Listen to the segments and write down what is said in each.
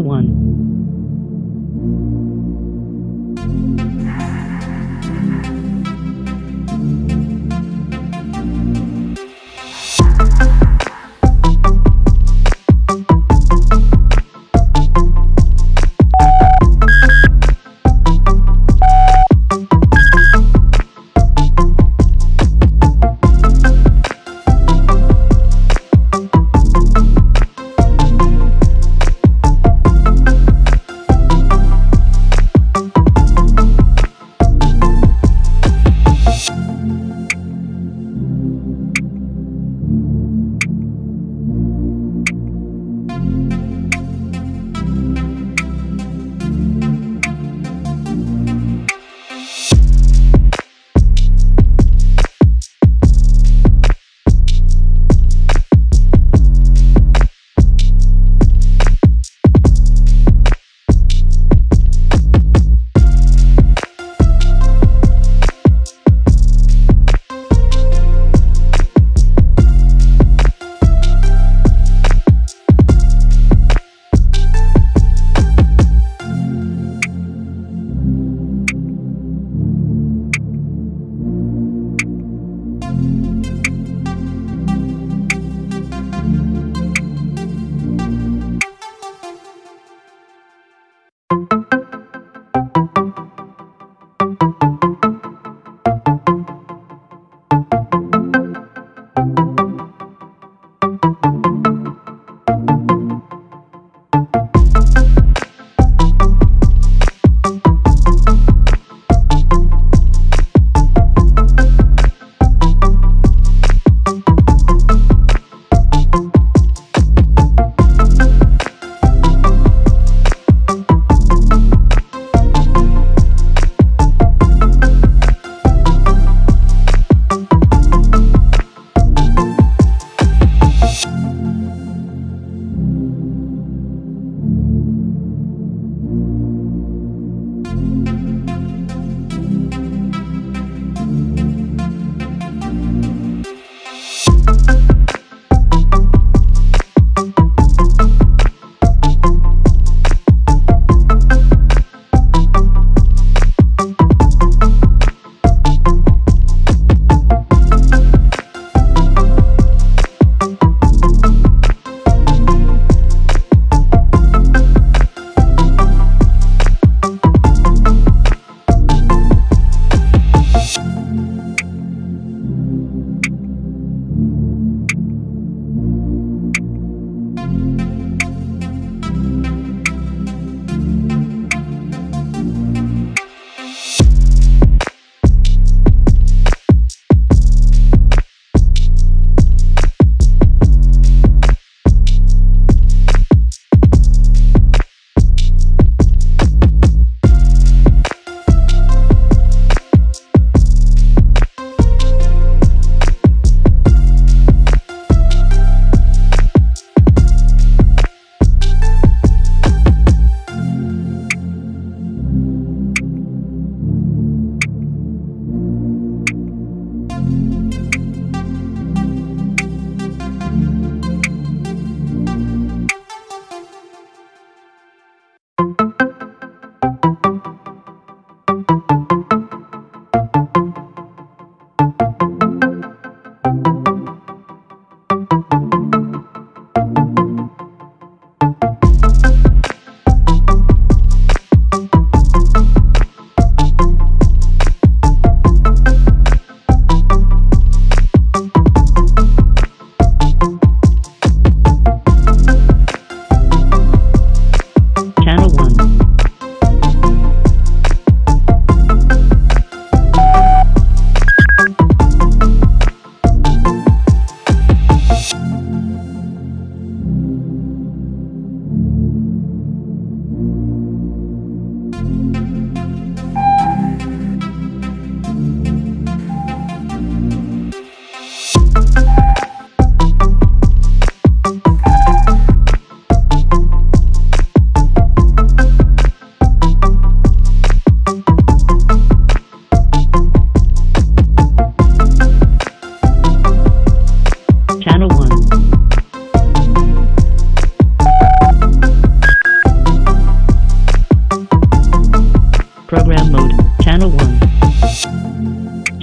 one.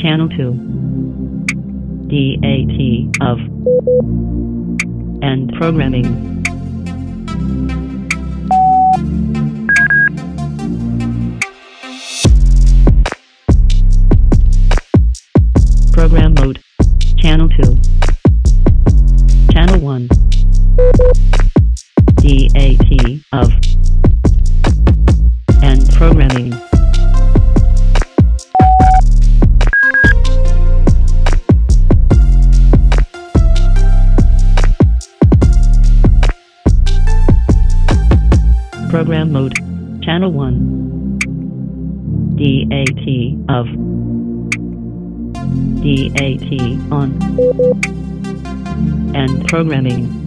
Channel 2. DAT of and programming. Program mode. Channel 1. DAT of DAT on and programming.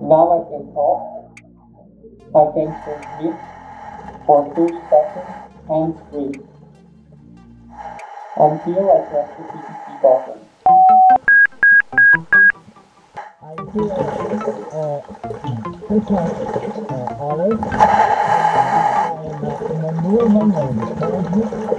Now I can talk. I can transmit for two seconds hands free. Until I press the PTT button. I feel uh, protect uh, Alice and uh, in a new moment,